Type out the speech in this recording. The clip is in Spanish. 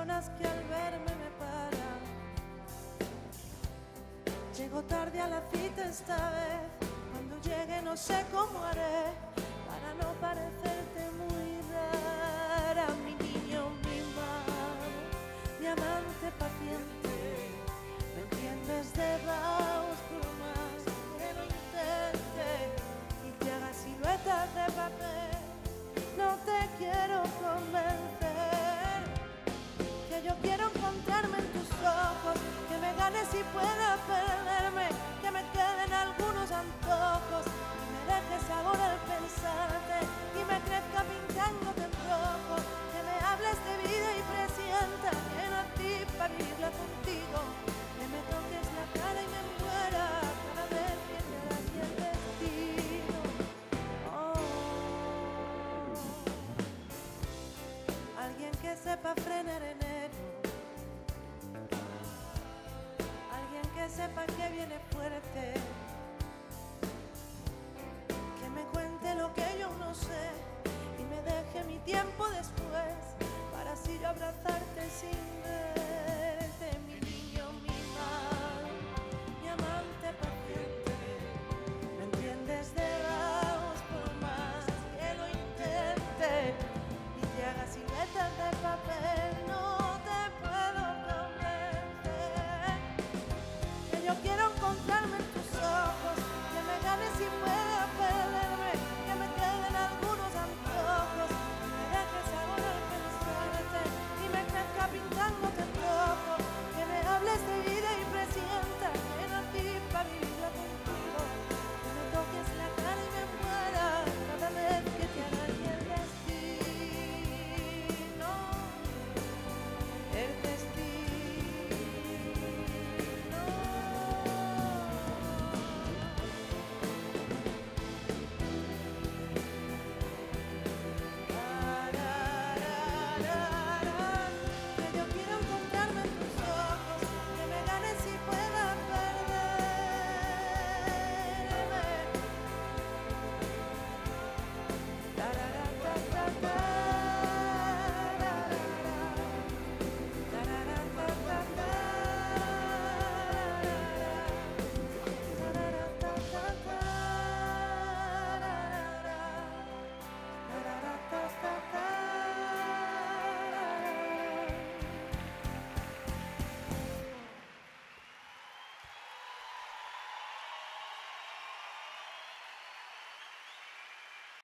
personas que al verme me paran. Llego tarde a la cita esta vez, cuando llegue no sé cómo haré para no parecerte muy rara, mi niño mimado, mi amante paciente. ¿Me entiendes de Baus Alguien que sepa que viene fuerte. Que me cuente lo que yo no sé y me deje mi tiempo después para así yo abrazarte sin